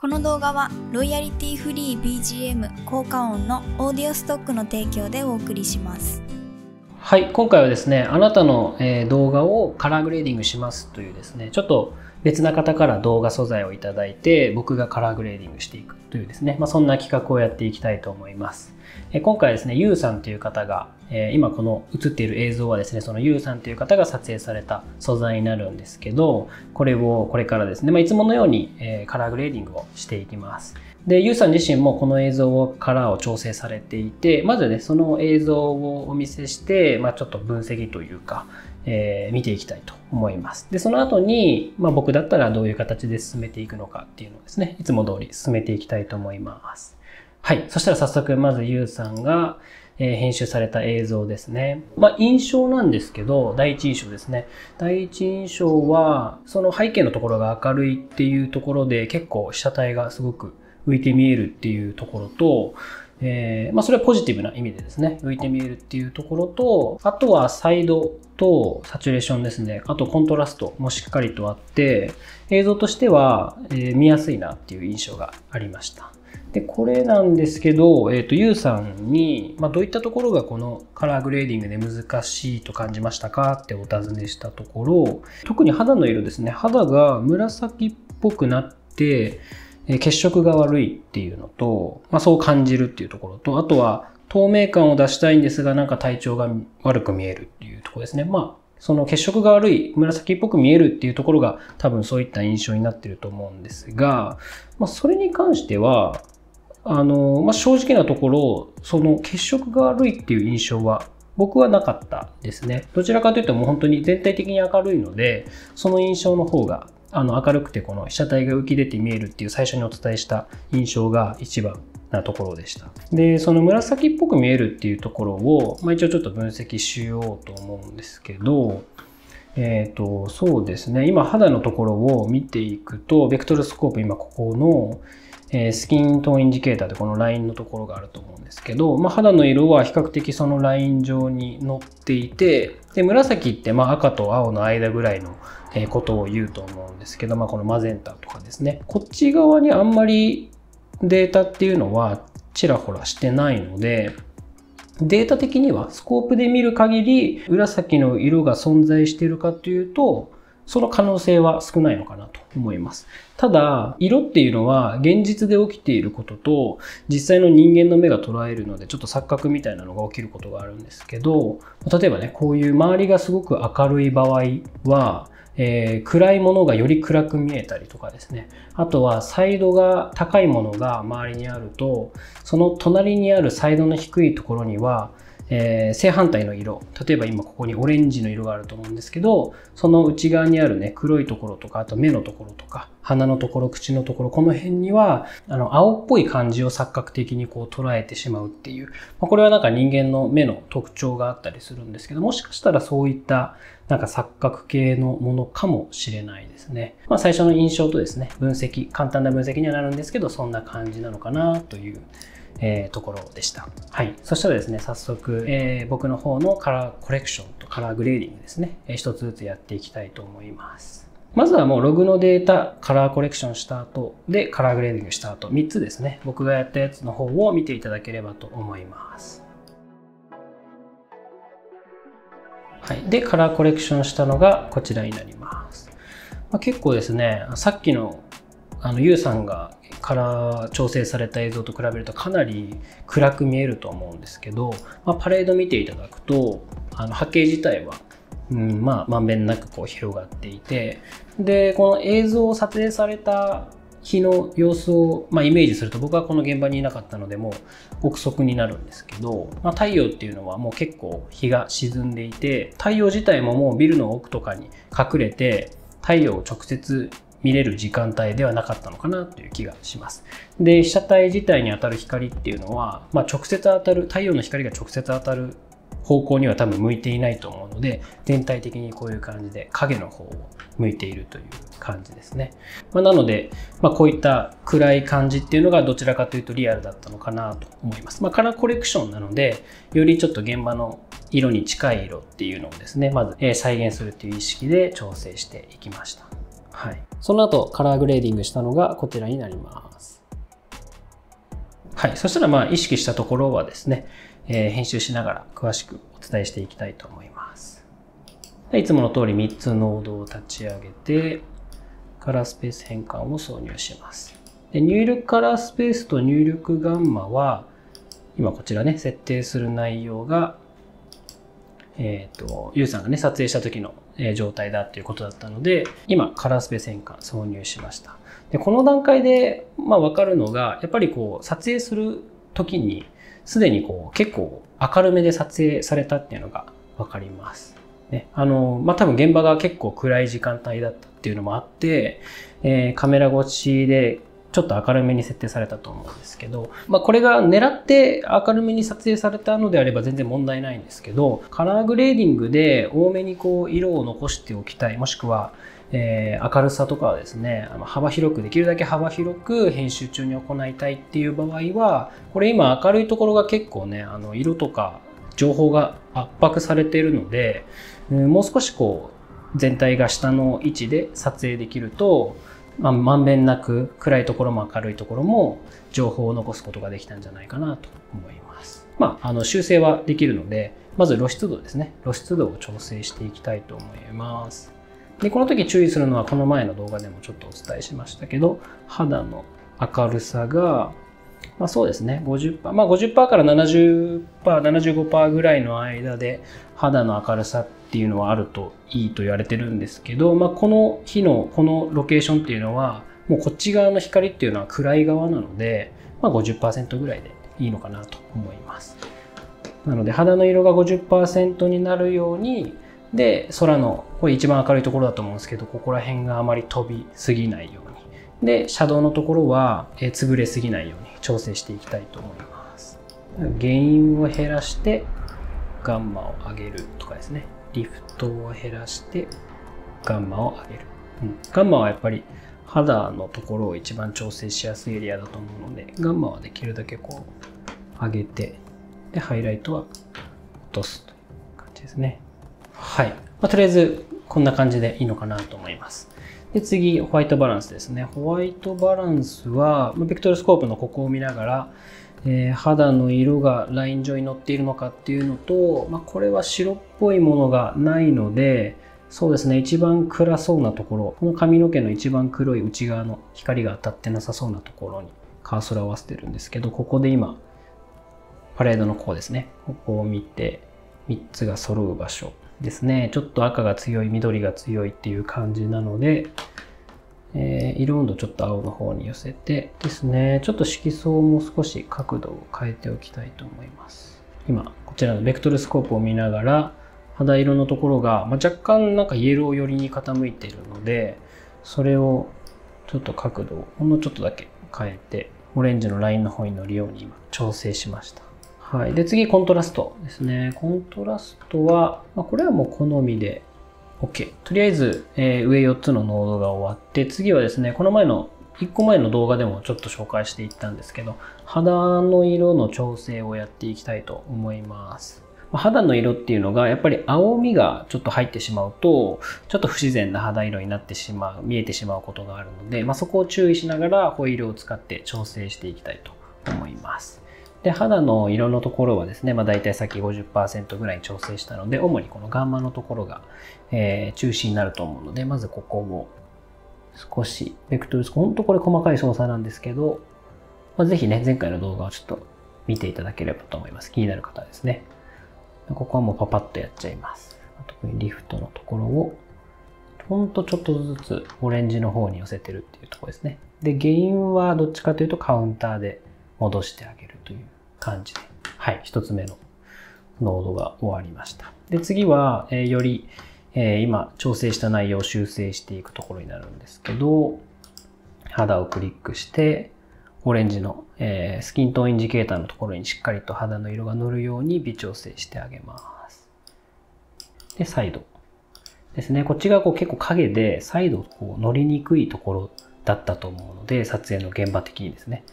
この動画はロイヤリティフリー BGM 効果音のオーディオストックの提供でお送りします。はい今回はですねあなたの、動画をカラーグレーディングしますというですねちょっと別な方から動画素材をいただいて僕がカラーグレーディングしていくというですね、まあ、そんな企画をやっていきたいと思います。今回ですねゆうさんという方が、今この映っている映像はですねそのゆうさんという方が撮影された素材になるんですけどこれをこれからですね、まあ、いつものように、カラーグレーディングをしていきます。で、ゆうさん自身もこの映像をカラーを調整されていて、まずね、その映像をお見せして、まあ、ちょっと分析というか、えー見ていきたいと思います。で、その後に、まあ、僕だったらどういう形で進めていくのかっていうのをですね、いつも通り進めていきたいと思います。はい。そしたら早速、まずゆうさんが、え編集された映像ですね。まあ、印象なんですけど、第一印象ですね。第一印象は、その背景のところが明るいっていうところで、結構被写体がすごく浮いて見えるっていうところと、えーまあ、それはポジティブな意味でですね、浮いて見えるっていうところと、あとはサイドとサチュレーションですね、あとコントラストもしっかりとあって、映像としては、えー見やすいなっていう印象がありました。で、これなんですけど、えっ、と、ゆうさんに、まあ、どういったところがこのカラーグレーディングで難しいと感じましたかってお尋ねしたところ、特に肌の色ですね、肌が紫っぽくなって、え血色が悪いっていうのと、まあ、そう感じるっていうところと、あとは透明感を出したいんですが、なんか体調が悪く見えるっていうところですね。まあ、その血色が悪い、紫っぽく見えるっていうところが多分そういった印象になってると思うんですが、まあ、それに関しては、あの、まあ、正直なところ、その血色が悪いっていう印象は僕はなかったですね。どちらかというともう本当に全体的に明るいので、その印象の方があの明るくてこの被写体が浮き出て見えるっていう最初にお伝えした印象が一番なところでした。で、その紫っぽく見えるっていうところを、まあ、一応ちょっと分析しようと思うんですけど、えっ、と、そうですね。今肌のところを見ていくと、ベクトルスコープ今ここの、えスキントーンインジケーターでこのラインのところがあると思うんですけど、まあ、肌の色は比較的そのライン上に乗っていて、で、紫ってまあ赤と青の間ぐらいのことを言うと思うんですけど、まあ、このマゼンタとかですね。こっち側にあんまりデータっていうのはちらほらしてないので、データ的にはスコープで見る限り紫の色が存在しているかというと、その可能性は少ないのかなと思います。ただ、色っていうのは現実で起きていることと実際の人間の目が捉えるのでちょっと錯覚みたいなのが起きることがあるんですけど、例えばね、こういう周りがすごく明るい場合は、えー暗いものがより暗く見えたりとかですね。あとはサイドが高いものが周りにあると、その隣にあるサイドの低いところには、えー正反対の色。例えば今ここにオレンジの色があると思うんですけど、その内側にあるね、黒いところとか、あと目のところとか、鼻のところ、口のところ、この辺には、あの、青っぽい感じを錯覚的にこう捉えてしまうっていう。まあこれはなんか人間の目の特徴があったりするんですけど、もしかしたらそういったなんか錯覚系のものかもしれないですね。まあ最初の印象とですね、分析、簡単な分析にはなるんですけど、そんな感じなのかなという、えーところでした。はい。そしたらですね、早速、えー僕の方のカラーコレクションとカラーグレーディングですね、えー一つずつやっていきたいと思います。まずはもうログのデータ、カラーコレクションした後で、カラーグレーディングした後、3つですね、僕がやったやつの方を見ていただければと思います。はい。で、カラーコレクションしたのがこちらになります。まあ、結構ですね、さっきのあの、ゆうさんがカラー調整された映像と比べるとかなり暗く見えると思うんですけど、まあ、パレード見ていただくと、あの波形自体は、うん、まあ、まんべんなくこう広がっていて、で、この映像を撮影された日の様子を、まあ、イメージすると僕はこの現場にいなかったのでもう憶測になるんですけど、まあ、太陽っていうのはもう結構日が沈んでいて太陽自体ももうビルの奥とかに隠れて太陽を直接見れる時間帯ではなかったのかなという気がします。で、被写体自体に当たる光っていうのは、まあ、直接当たる、太陽の光が直接当たる方向には多分向いていないと思うので、全体的にこういう感じで影の方を向いているという感じですね。まあ、なので、まあ、こういった暗い感じっていうのがどちらかというとリアルだったのかなと思います。まあ、カラーコレクションなので、よりちょっと現場の色に近い色っていうのをですね、まず再現するという意識で調整していきました。はい。その後、カラーグレーディングしたのがこちらになります。はい。そしたら、まあ、意識したところはですね、えー、編集しながら詳しくお伝えしていきたいと思います。いつもの通り3つノードを立ち上げて、カラースペース変換を挿入します。で入力カラースペースと入力ガンマは、今こちらね、設定する内容が、えっ、ー、と、ユウさんがね、撮影した時の状態だっていうことだったので、今、カラスペース変換挿入しました。で、この段階で、まあ、わかるのが、やっぱりこう、撮影する時に、すでにこう、結構明るめで撮影されたっていうのがわかります。ね、あの、まあ、多分現場が結構暗い時間帯だったっていうのもあって、えー、カメラ越しでちょっと明るめに設定されたと思うんですけど、まあ、これが狙って明るめに撮影されたのであれば全然問題ないんですけど、カラーグレーディングで多めにこう色を残しておきたい、もしくは、えー、明るさとかはですね、あの幅広く、できるだけ幅広く編集中に行いたいっていう場合は、これ今明るいところが結構ね、あの色とか情報が圧迫されているので、もう少しこう全体が下の位置で撮影できると、まあ、まんべんなく暗いところも明るいところも情報を残すことができたんじゃないかなと思います。まあ、あの修正はできるので、まず露出度ですね。露出度を調整していきたいと思います。で、この時注意するのはこの前の動画でもちょっとお伝えしましたけど、肌の明るさが、まあそうですね、50%、まあ50%から70%、75%ぐらいの間で肌の明るさっっていうのはあるといいと言われてるんですけど、まあこの日のこのロケーションっていうのは、もうこっち側の光っていうのは暗い側なので、まあ50%ぐらいでいいのかなと思います。なので肌の色が50%になるように、で、空の、これ一番明るいところだと思うんですけど、ここら辺があまり飛びすぎないように。で、シャドウのところは、え潰れすぎないように調整していきたいと思います。原因を減らして、ガンマを上げるとかですね。リフトを減らして、ガンマを上げる。うん、ガンマはやっぱり肌のところを一番調整しやすいエリアだと思うので、ガンマはできるだけこう、上げて、で、ハイライトは落とすという感じですね。はい。まあ、とりあえず、こんな感じでいいのかなと思います。で、次、ホワイトバランスですね。ホワイトバランスは、ベクトルスコープのここを見ながら、えー、肌の色がライン上に乗っているのかっていうのと、まあ、これは白っぽいものがないので、そうですね、一番暗そうなところ、この髪の毛の一番黒い内側の光が当たってなさそうなところにカーソルを合わせてるんですけど、ここで今、パレードのこうですね、ここを見て、3つが揃う場所ですね。ちょっと赤が強い、緑が強いっていう感じなので、えー、色温度ちょっと青の方に寄せてですね、ちょっと色相も少し角度を変えておきたいと思います。今、こちらのベクトルスコープを見ながら、肌色のところが、まあ、若干なんかイエロー寄りに傾いているので、それをちょっと角度をほんのちょっとだけ変えて、オレンジのラインの方に乗るように今調整しました。はい。で、次、コントラストですね。コントラストは、まあ、これはもう好みで OK。とりあえず、えー、上4つのノードが終わって、次はですね、この前の、1個前の動画でもちょっと紹介していったんですけど、肌の色の調整をやっていきたいと思います。肌の色っていうのがやっぱり青みがちょっと入ってしまうとちょっと不自然な肌色になってしまう見えてしまうことがあるので、まあ、そこを注意しながらホイールを使って調整していきたいと思いますで肌の色のところはですね、まあ、大体さっき50%ぐらいに調整したので主にこのガンマのところが、えー、中心になると思うのでまずここを少しベクトルス本当これ細かい操作なんですけど、まあ、ぜひね前回の動画をちょっと見ていただければと思います。気になる方ですね。ここはもうパパッとやっちゃいます。特にリフトのところをほんとちょっとずつオレンジの方に寄せてるっていうところですね。で原因はどっちかというとカウンターで戻してあげるという感じで、はい、一つ目のノードが終わりました。で、次は、えー、より、え、今調整した内容を修正していくところになるんですけど、肌をクリックして、オレンジの、え、スキントーンインジケーターのところにしっかりと肌の色が乗るように微調整してあげます。で、再度ですね。こっちがこう結構影で再度こう乗りにくいところだったと思うので、撮影の現場的にですね。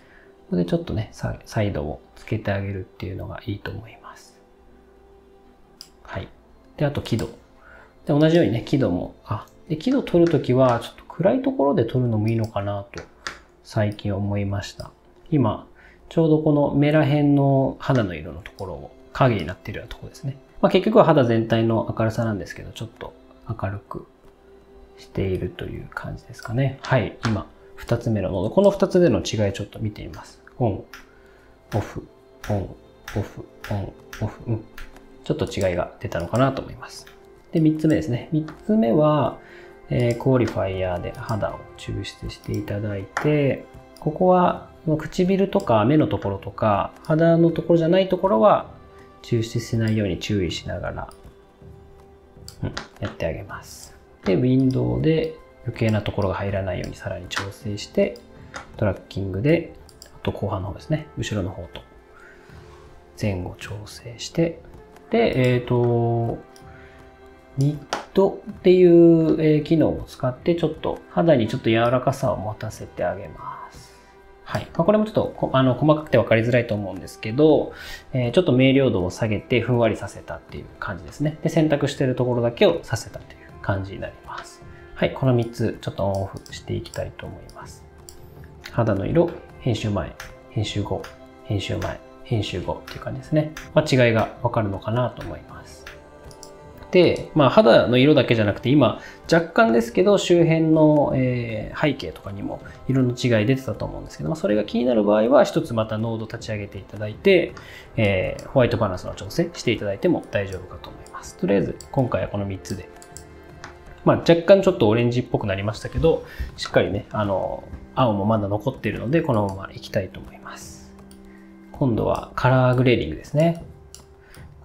ここでちょっとね、サイドをつけてあげるっていうのがいいと思います。はい。で、あと輝度。で、同じようにね、輝度も、あ、で、輝度取るときは、ちょっと暗いところで取るのもいいのかなと、最近思いました。今、ちょうどこの目ら辺の肌の色のところを影になっているようなところですね。まあ、結局は肌全体の明るさなんですけど、ちょっと明るくしているという感じですかね。はい、今、2つ目のノード。この2つ目の違いちょっと見てみます。オン、オフ、オン、オフ、オン、オフ、うん。ちょっと違いが出たのかなと思います。で、3つ目ですね。3つ目は、えー、クオリファイヤーで肌を抽出していただいて、ここは唇とか目のところとか肌のところじゃないところは抽出しないように注意しながら、うん、やってあげます。で、ウィンドウで余計なところが入らないようにさらに調整して、トラッキングで、あと後半の方ですね、後ろの方と前後調整して、で、えっ、ー、と、ニットっていう、え機能を使ってちょっと肌にちょっと柔らかさを持たせてあげます。はい。まあ、これもちょっとあの細かくて分かりづらいと思うんですけど、えー、ちょっと明瞭度を下げてふんわりさせたっていう感じですね。で、選択してるところだけをさせたという感じになります。はい。この3つちょっとオンオフしていきたいと思います。肌の色、編集前、編集後、編集前、編集後っていう感じですね。まあ、違いがわかるのかなと思います。で、まあ、肌の色だけじゃなくて今若干ですけど周辺の、え、背景とかにも色の違い出てたと思うんですけど、まあ、それが気になる場合は一つまたノード立ち上げていただいて、え、ホワイトバランスの調整していただいても大丈夫かと思います。とりあえず今回はこの3つでまあ、若干ちょっとオレンジっぽくなりましたけど、しっかりね、あの、青もまだ残っているので、このままいきたいと思います。今度はカラーグレーディングですね。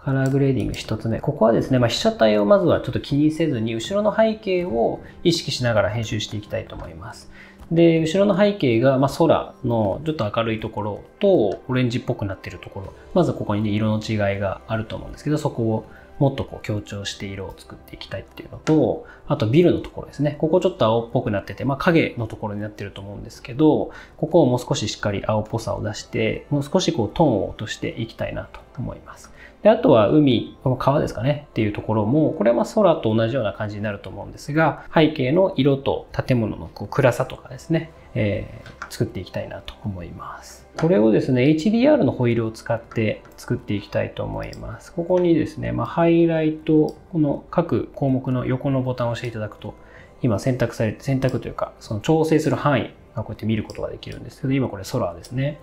カラーグレーディング1つ目。ここはですね、まあ、被写体をまずはちょっと気にせずに、後ろの背景を意識しながら編集していきたいと思います。で、後ろの背景が、まあ、空のちょっと明るいところと、オレンジっぽくなっているところ。まずここにね、色の違いがあると思うんですけど、そこをもっとこう強調して色を作っていきたいっていうのと、あとビルのところですね。ここちょっと青っぽくなってて、まあ影のところになってると思うんですけど、ここをもう少ししっかり青っぽさを出して、もう少しこうトーンを落としていきたいなと思います。で、あとは海、この川ですかねっていうところも、これはまあ空と同じような感じになると思うんですが、背景の色と建物のこう暗さとかですね、えー、作っていきたいなと思います。これをですね、HDR のホイールを使って作っていきたいと思います。ここにですね、まあ、ハイライト、この各項目の横のボタンを押していただくと、今選択されて、選択というか、その調整する範囲がこうやって見ることができるんですけど、今これ空ですね。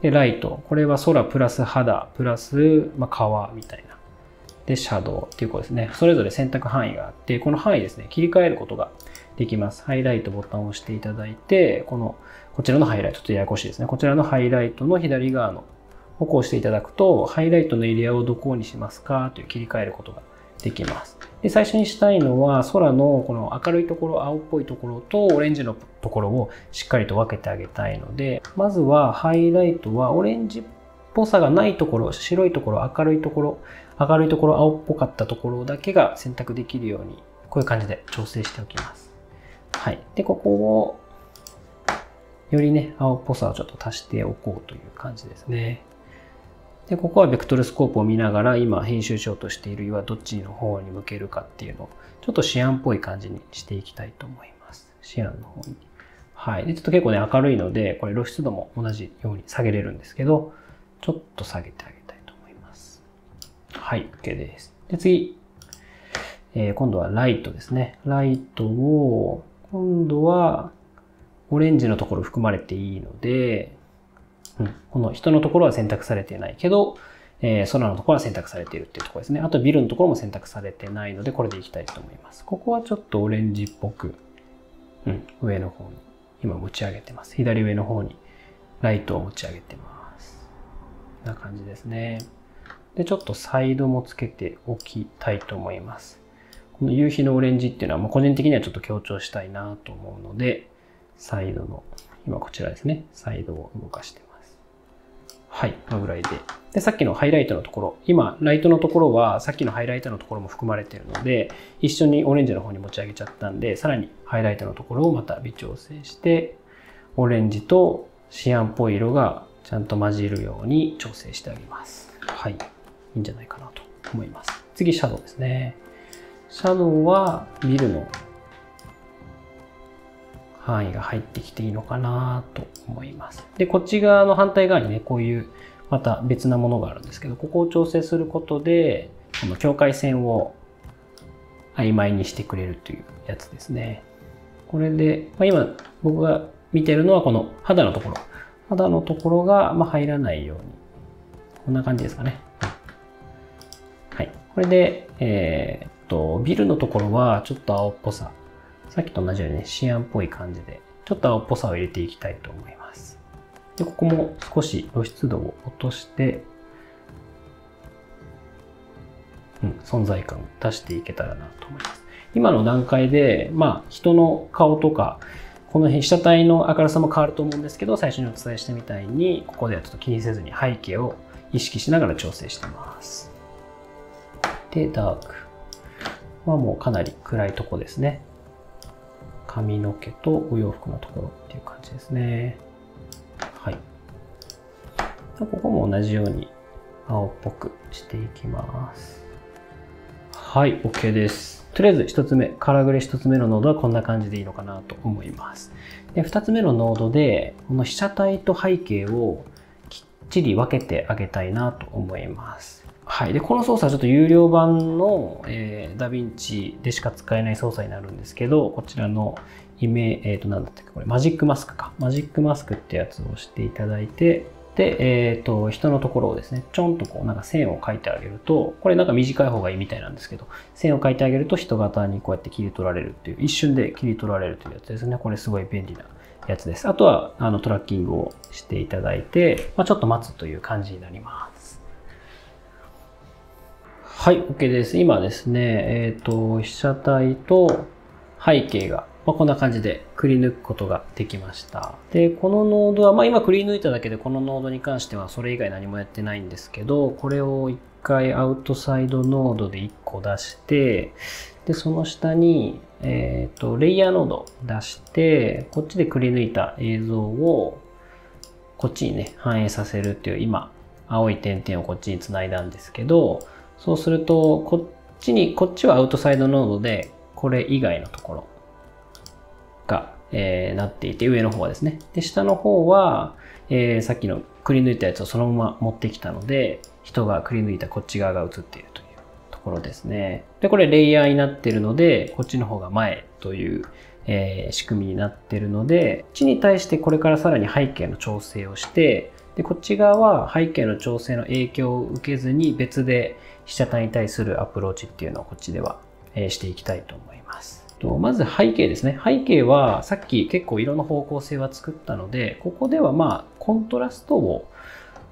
で、ライト。これは空プラス肌、プラス、まあ、川みたいな。で、シャドウっていうことですね。それぞれ選択範囲があって、この範囲ですね、切り替えることができます。ハイライトボタンを押していただいて、この、こちらのハイライト、ちょっとややこしいですね。こちらのハイライトの左側のをこうしていただくと、ハイライトのエリアをどこにしますか？という切り替えることができます。で、最初にしたいのは、空のこの明るいところ、青っぽいところとオレンジのところをしっかりと分けてあげたいので、まずはハイライトはオレンジっぽさがないところ、白いところ、明るいところ、明るいところ、青っぽかったところだけが選択できるように、こういう感じで調整しておきます。はい。で、ここを、よりね、青っぽさをちょっと足しておこうという感じですね。で、ここはベクトルスコープを見ながら今編集しようとしている岩どっちの方に向けるかっていうのをちょっとシアンっぽい感じにしていきたいと思います。シアンの方に。はい。で、ちょっと結構ね、明るいので、これ露出度も同じように下げれるんですけど、ちょっと下げてあげたいと思います。はい、OK です。で、次。えー、今度はライトですね。ライトを、今度は、オレンジのところ含まれていいので、うん、この人のところは選択されてないけど、えー、空のところは選択されているっていうところですね。あとビルのところも選択されてないので、これでいきたいと思います。ここはちょっとオレンジっぽく、うん、上の方に今持ち上げてます。左上の方にライトを持ち上げてます。こんな感じですね。で、ちょっとサイドもつけておきたいと思います。夕日のオレンジっていうのは、まあ、個人的にはちょっと強調したいなと思うので、サイドの、今こちらですね、サイドを動かしてます。はい、このぐらいで。で、さっきのハイライトのところ、今、ライトのところは、さっきのハイライトのところも含まれているので、一緒にオレンジの方に持ち上げちゃったんで、さらにハイライトのところをまた微調整して、オレンジとシアンっぽい色がちゃんと混じるように調整してあげます。はい。いいんじゃないかなと思います。次、シャドウですね。シャドウはビルの範囲が入ってきていいのかなと思います。で、こっち側の反対側にね、こういうまた別なものがあるんですけど、ここを調整することで、この境界線を曖昧にしてくれるというやつですね。これで、まあ、今僕が見てるのはこの肌のところ。肌のところがま入らないように。こんな感じですかね。はい。これで、えー、と、ビルのところはちょっと青っぽさ。さっきと同じようにね、シアンっぽい感じで、ちょっと青っぽさを入れていきたいと思います。で、ここも少し露出度を落として、うん、存在感を出していけたらなと思います。今の段階で、まあ、人の顔とか、この辺、被写体の明るさも変わると思うんですけど、最初にお伝えしたみたいに、ここではちょっと気にせずに背景を意識しながら調整してます。で、ダークはもうかなり暗いとこですね。髪の毛とお洋服のところっていう感じですね。はい。ここも同じように青っぽくしていきます。はい、OK です。とりあえず1つ目、カラグレ1つ目のノードはこんな感じでいいのかなと思います。で2つ目のノードで、この被写体と背景をきっちり分けてあげたいなと思います。はい。で、この操作はちょっと有料版の、えー、ダヴィンチでしか使えない操作になるんですけど、こちらのイメえっ、ー、と、なんだったっけ、これ、マジックマスクか。マジックマスクってやつを押していただいて、で、えっ、ー、と、人のところをですね、ちょんとこう、なんか線を描いてあげると、これなんか短い方がいいみたいなんですけど、線を描いてあげると人型にこうやって切り取られるっていう、一瞬で切り取られるというやつですね。これすごい便利なやつです。あとは、あの、トラッキングをしていただいて、まあ、ちょっと待つという感じになります。はい、OK です。今ですね、えっ、ー、と、被写体と背景がまあ、こんな感じでくり抜くことができました。で、このノードは、まあ、今くり抜いただけでこのノードに関してはそれ以外何もやってないんですけど、これを一回アウトサイドノードで1個出して、で、その下に、えっ、ー、と、レイヤーノード出して、こっちでくり抜いた映像をこっちにね、反映させるっていう、今、青い点々をこっちにつないだんですけど、そうすると、こっちに、こっちはアウトサイドノードで、これ以外のところ、が、えー、なっていて、上の方はですね。で、下の方は、えー、さっきのくり抜いたやつをそのまま持ってきたので、人がくり抜いたこっち側が映っているというところですね。で、これレイヤーになってるので、こっちの方が前という、えー、仕組みになってるので、こっちに対してこれからさらに背景の調整をして、で、こっち側は背景の調整の影響を受けずに別で被写体に対するアプローチっていうのをこっちでは、していきたいと思います。と、まず背景ですね。背景はさっき結構色の方向性は作ったので、ここではまあコントラストを、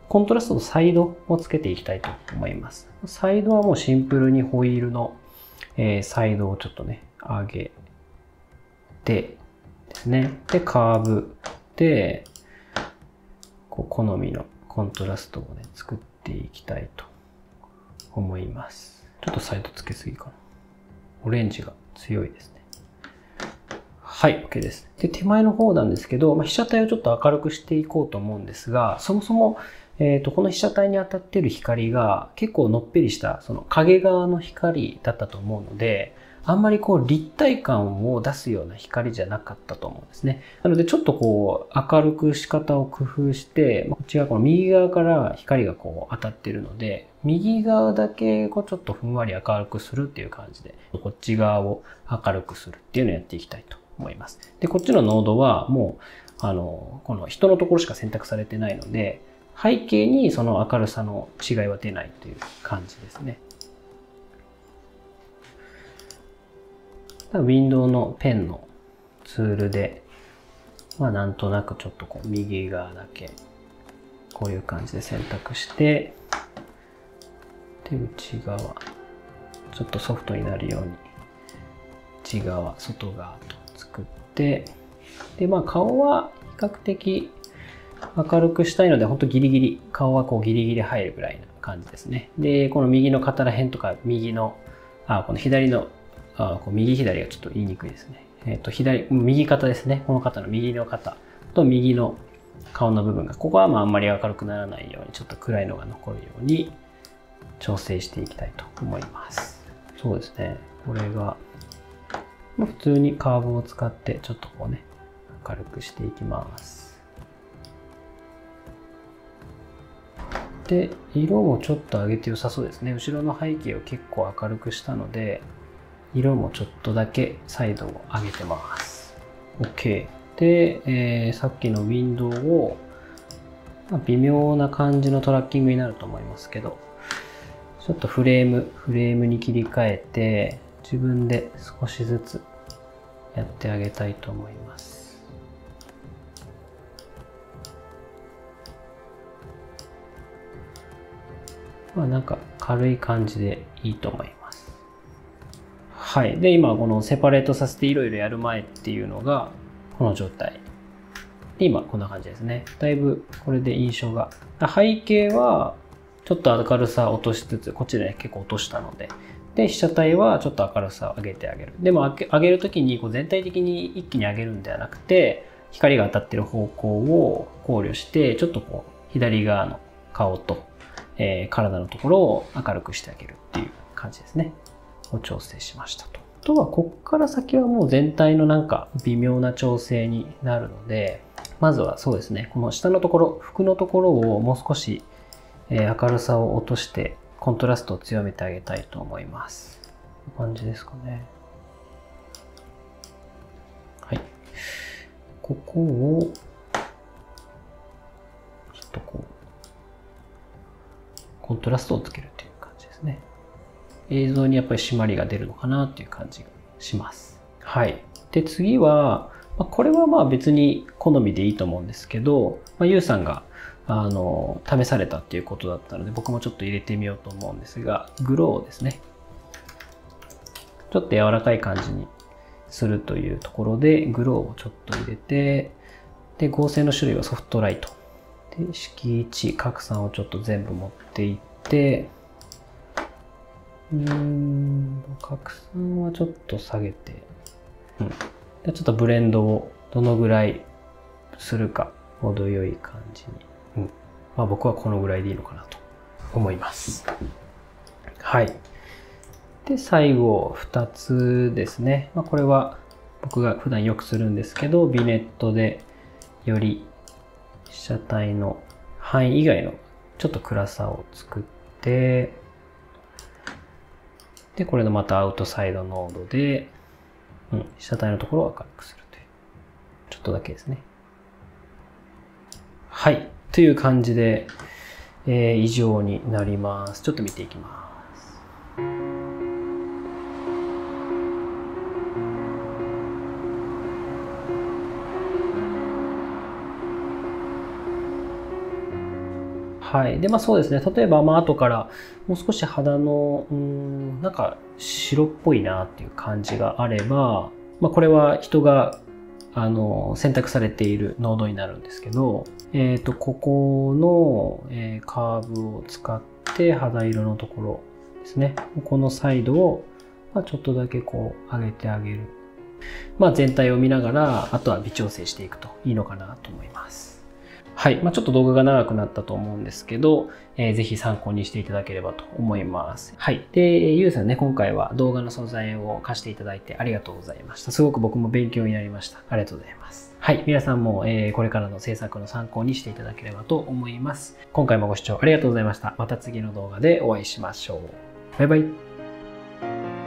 コントラストとサイドをつけていきたいと思います。サイドはもうシンプルにホイールの、え、サイドをちょっとね、上げてですね。で、カーブで、こう好みのコントラストをね、作っていきたいと思います。ちょっとサイドつけすぎかな。オレンジが強いですね。はい、OK です。で、手前の方なんですけど、まあ、被写体をちょっと明るくしていこうと思うんですが、そもそも、えっ、ー、と、この被写体に当たってる光が結構のっぺりした、その影側の光だったと思うので、あんまりこう立体感を出すような光じゃなかったと思うんですね。なのでちょっとこう明るく仕方を工夫して、こっちがこの右側から光がこう当たってるので、右側だけこうちょっとふんわり明るくするっていう感じで、こっち側を明るくするっていうのをやっていきたいと思います。で、こっちのノードはもう、あの、この人のところしか選択されてないので、背景にその明るさの違いは出ないという感じですね。ウィンドウのペンのツールで、まあなんとなくちょっとこう右側だけこういう感じで選択して、で、内側、ちょっとソフトになるように、内側、外側と作って、で、まあ顔は比較的明るくしたいので、ほんとギリギリ、顔はこうギリギリ入るぐらいな感じですね。で、この右の肩ら辺とか、右の、あ、この左のあこう右左がちょっと言いにくいですね。えっ、と、左、右肩ですね。この肩の右の肩と右の顔の部分が、ここはまああんまり明るくならないように、ちょっと暗いのが残るように調整していきたいと思います。そうですね。これが、まあ、普通にカーブを使って、ちょっとこうね、明るくしていきますで色もちょっと上げて良さそうですね後ろの背景を結構明るくしたので色もちょっとだけサイドを上げてます。OK で、えー、さっきのウィンドウを、まあ、微妙な感じのトラッキングになると思いますけどちょっとフレームフレームに切り替えて自分で少しずつやってあげたいと思います。まあなんか軽い感じでいいと思います。はい。で、今このセパレートさせていろいろやる前っていうのがこの状態。で、今こんな感じですね。だいぶこれで印象が。背景はちょっと明るさ落としつつ、こっちで、ね、結構落としたので。で、被写体はちょっと明るさを上げてあげる。でも上げるときにこう全体的に一気に上げるんではなくて、光が当たってる方向を考慮して、ちょっとこう左側の顔とえー、体のところを明るくしてあげるっていう感じですね。を調整しましたと。あとは、こっから先はもう全体のなんか微妙な調整になるので、まずはそうですね、この下のところ、服のところをもう少し、明るさを落として、コントラストを強めてあげたいと思います。こんな感じですかね。はい。ここを、ちょっとこう、コントラストをつけるという感じですね。映像にやっぱり締まりが出るのかなっていう感じがします。はい。で、次は、まこれはまあ別に好みでいいと思うんですけど、まあ、ゆうさんがあの試されたっていうことだったので僕もちょっと入れてみようと思うんですがグローですねちょっと柔らかい感じにするというところでグローをちょっと入れてで合成の種類はソフトライトで式1拡散をちょっと全部持っていってうーん拡散はちょっと下げて、うん、でちょっとブレンドをどのぐらいするか程よい感じに、うん。まあ、僕はこのぐらいでいいのかなと思います。はい。で最後2つですね、まあ、これは僕が普段よくするんですけどビネットでより被写体の範囲以外のちょっと暗さを作って、で、これのまたアウトサイドノードで、うん、被写体のところを明るくするという。ちょっとだけですね。はい。という感じで、えー、以上になります。ちょっと見ていきます。はい。で、まあそうですね。例えば、まあ後からもう少し肌の、うん、なんか白っぽいなっていう感じがあれば、まあこれは人があの選択されているノードになるんですけど、えっ、ー、と、ここの、えー、カーブを使って肌色のところですね。このサイドを、まあ、ちょっとだけこう上げてあげる。まあ全体を見ながら、あとは微調整していくといいのかなと思います。はい。まあ、ちょっと動画が長くなったと思うんですけど、えー、ぜひ参考にしていただければと思います。はい。で、ゆうさんね、今回は動画の素材を貸していただいてありがとうございました。すごく僕も勉強になりました。ありがとうございます。はい。皆さんも、えー、これからの制作の参考にしていただければと思います。今回もご視聴ありがとうございました。また次の動画でお会いしましょう。バイバイ。